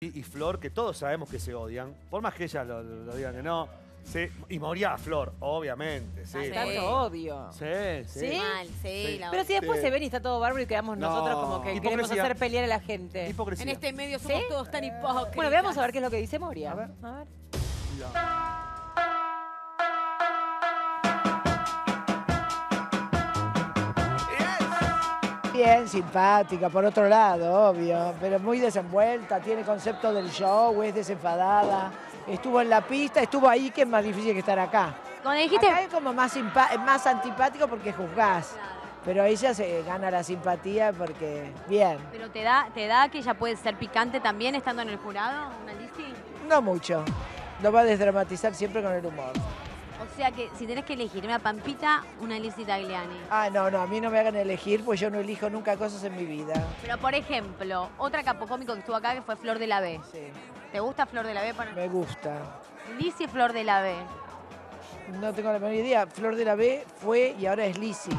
y Flor, que todos sabemos que se odian, por más que ellas lo, lo- lo digan que no, sí, y moría Flor, obviamente, sí. Sí. Tanto odio. Sí, sí. ¿Sí? Mal, sí, Sí. la Pero si después Sí. se ven y está todo bárbaro y quedamos No. nosotros como que queremos Hipocresía. hacer pelear a la gente. Hipocresía. En este medio somos ¿Sí? todos tan hipócritas. Bueno, veamos a ver qué es lo que dice Moria. A ver. A ver. Bien, simpática, por otro lado, obvio, pero muy desenvuelta, tiene concepto del show, es desenfadada. Estuvo en la pista, estuvo ahí, que es más difícil que estar acá. Cuando dijiste, Acá es como más, más antipático porque juzgás, pero ella se gana la simpatía porque, bien, pero te da, te da que ella puede ser picante también estando en el jurado, una no mucho. Lo va a desdramatizar siempre con el humor. O sea que si tenés que elegir una Pampita, una Lizzy Tagliani. Ah, no, no, a mí no me hagan elegir, pues yo no elijo nunca cosas en mi vida. Pero por ejemplo, otra capocómico que estuvo acá que fue Flor de la B. Sí, ¿Te gusta Flor de la B? Para... me gusta. Lizzy Flor de la B. No tengo la menor idea. Flor de la B fue y ahora es Lisi.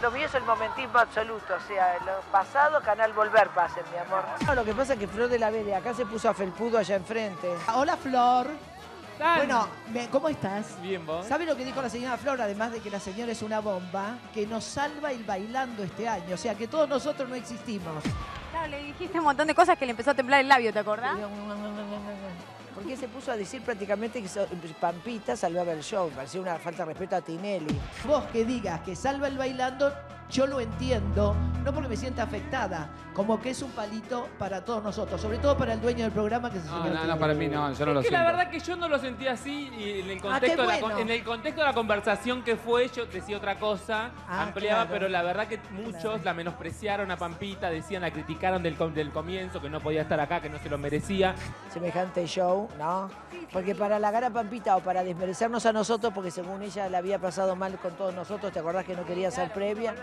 Lo mío es el momentismo absoluto, o sea, lo pasado, canal volver pase, mi amor. No, lo que pasa es que Flor de la B de acá se puso a felpudo allá enfrente. Hola Flor. Bueno, me- ¿cómo estás? Bien, vos. ¿Sabe lo que dijo la señora Flor? Además de que la señora es una bomba, que nos salva el bailando este año. O sea, que todos nosotros no existimos. Claro, le dijiste un montón de cosas que le empezó a temblar el labio, ¿te acordás? Porque se puso a decir prácticamente que so- Pampita salvaba el show. Parecía una falta de respeto a Tinelli. Vos que digas que salva el bailando, yo lo entiendo, no porque me sienta afectada, como que es un palito para todos nosotros, sobre todo para el dueño del programa que se No, no, no, para mí no, yo no lo Es que la verdad que yo no lo sentí así y en el Ah, contexto, de, la, en el contexto de la conversación que fue yo decía otra cosa, Ah, ampliaba, claro. pero la verdad que muchos la menospreciaron a Pampita, decían, la criticaron del, del comienzo, que no podía estar acá, que no se lo merecía. semejante show, ¿no? Porque para halagar a Pampita o para desmerecernos a nosotros, porque según ella la había pasado mal con todos nosotros, ¿te acordás que no quería ser previa?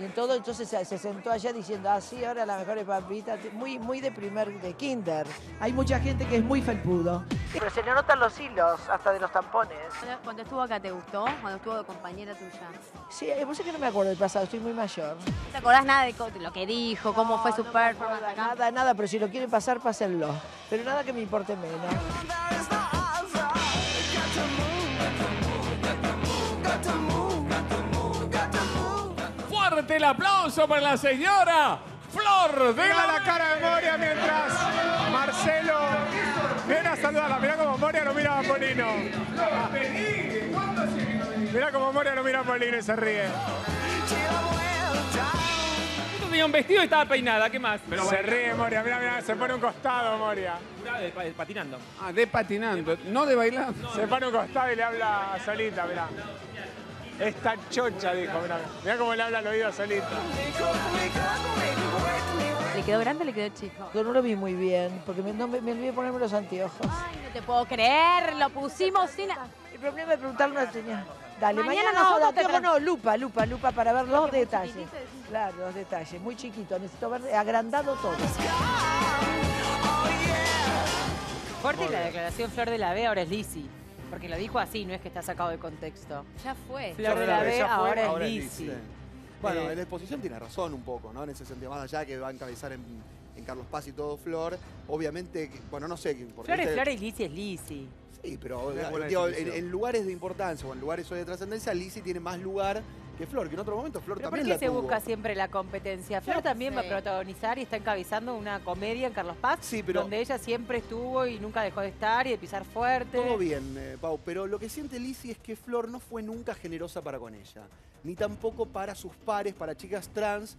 Y en todo, entonces se, se sentó allá diciendo, ah, sí, ahora la mejor es Pampita, muy, muy de primer, de kinder. Hay mucha gente que es muy felpudo. Pero se le notan los hilos, hasta de los tampones. Cuando- estuvo acá, ¿te gustó? Cuando estuvo de compañera tuya. Sí, eh, vos es que no me acuerdo del pasado, estoy muy mayor. ¿No te acordás nada de lo que dijo, cómo fue su No performance acá? Nada, nada, pero si lo quieren pasar, pásenlo. Pero nada que me importe menos. ¡Fuerte el aplauso para la señora Flor de Mira la cara de Moria mientras Marcelo viene a saludarla. Mira cómo Moria lo mira a Polino. Mira cómo Moria lo mira a Polino y se ríe. Tenía un vestido y estaba peinada, ¿qué más? se ríe Moria, mira, mira, se pone un costado Moria. De- pa- patinando. Ah, de patinando, no de bailando. Se pone un costado y le habla solita, mira. Esta chocha, dijo, mira. Mira cómo le habla al oído solita. ¿Le quedó grande o le quedó chico? Yo no lo vi muy bien, porque me, no me, me olvidé ponerme los anteojos. Ay, no te puedo creer, lo pusimos sin... El problema es preguntarle a una señora. Dale, Mañana mañana, no, nosotros de te anteojo tra- no, lupa, lupa, lupa para ver los detalles. Claro, los detalles, muy chiquito, necesito ver agrandado todo. Fuerte la declaración Flor de la B, ahora es Lizzy. Porque lo dijo así, no es que está sacado de contexto. Ya fue. Flor de la B, Ya fue, ahora, es Lizzy. Bueno, Eh, en la exposición tiene razón un poco, ¿no? En ese sentido, más allá que va a encabezar en, en Carlos Paz y todo Flor, obviamente, bueno, no sé, Flor es Flor y Lizzy es Lizzy. Sí, pero eh, digo, en, lugares de importancia o en lugares hoy de trascendencia, Lizzy tiene más lugar que Flor, que en otro momento Flor ¿Pero por también qué la se tuvo. busca siempre la competencia? Flor también va a protagonizar y está encabezando una comedia en Carlos Paz, Sí, pero- donde ella siempre estuvo y nunca dejó de estar y de pisar fuerte. Todo bien, eh, Pau, pero lo que siente Lizzy es que Flor no fue nunca generosa para con ella, ni tampoco para sus pares, para chicas trans